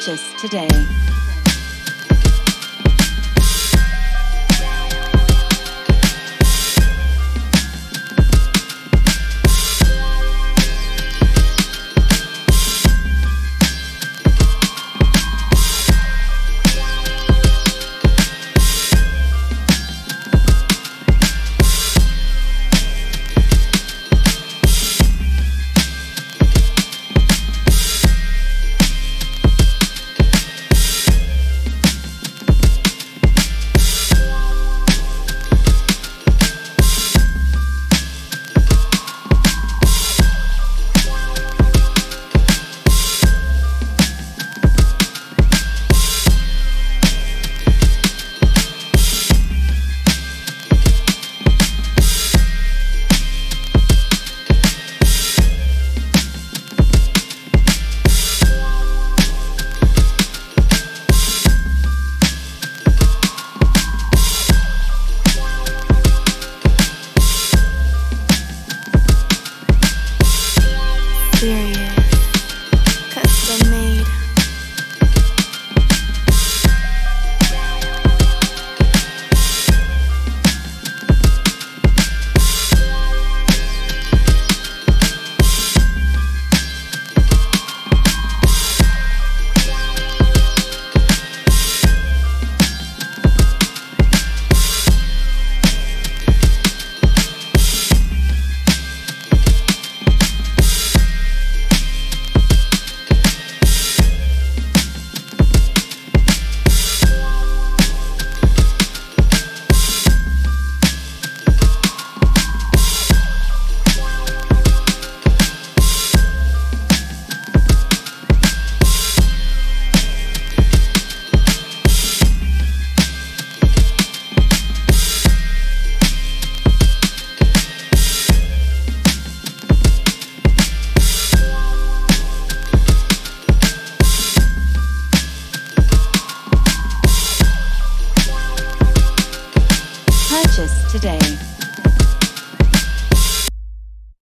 Purchase today. purchase today.